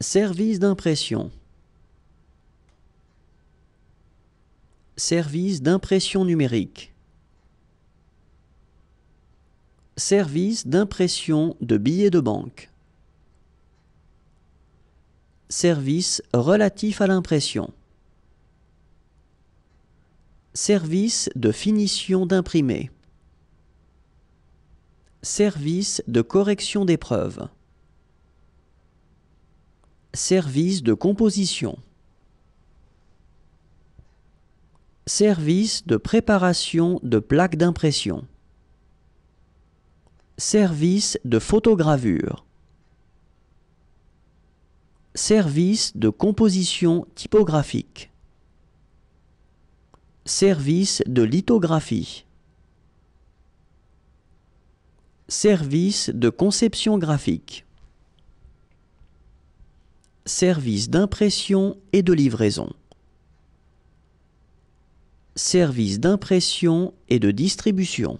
Service d'impression. Service d'impression numérique. Service d'impression de billets de banque. Service relatif à l'impression. Service de finition d'imprimé. Service de correction d'épreuves. Service de composition. Service de préparation de plaques d'impression. Service de photogravure. Service de composition typographique. Service de lithographie. Service de conception graphique. Service d'impression et de livraison. Service d'impression et de distribution.